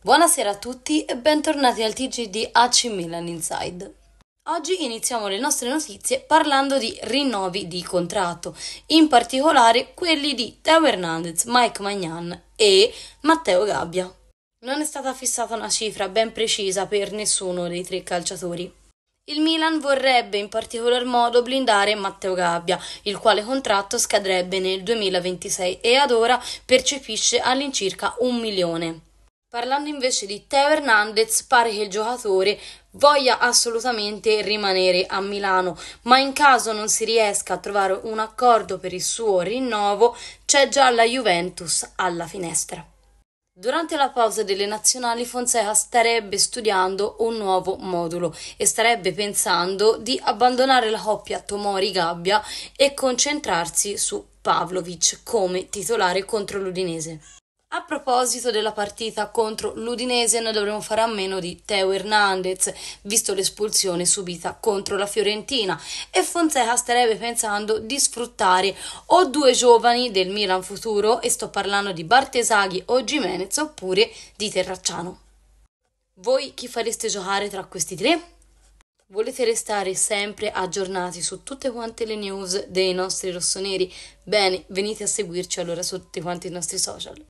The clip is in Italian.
Buonasera a tutti e bentornati al TG AC Milan Inside. Oggi iniziamo le nostre notizie parlando di rinnovi di contratto, in particolare quelli di Teo Hernandez, Mike Magnan e Matteo Gabbia. Non è stata fissata una cifra ben precisa per nessuno dei tre calciatori. Il Milan vorrebbe in particolar modo blindare Matteo Gabbia, il quale contratto scadrebbe nel 2026 e ad ora percepisce all'incirca un milione. Parlando invece di Teo Hernandez, pare che il giocatore voglia assolutamente rimanere a Milano, ma in caso non si riesca a trovare un accordo per il suo rinnovo, c'è già la Juventus alla finestra. Durante la pausa delle nazionali Fonseca starebbe studiando un nuovo modulo e starebbe pensando di abbandonare la coppia Tomori-Gabbia e concentrarsi su Pavlovic come titolare contro l'Udinese. Proposito della partita contro l'Udinese, noi dovremo fare a meno di Teo Hernandez, visto l'espulsione subita contro la Fiorentina, e Fonseca starebbe pensando di sfruttare o due giovani del Milan futuro, e sto parlando di Bartesaghi o Jimenez, oppure di Terracciano. Voi chi fareste giocare tra questi tre? Volete restare sempre aggiornati su tutte quante le news dei nostri rossoneri? Bene, venite a seguirci allora su tutti quanti i nostri social.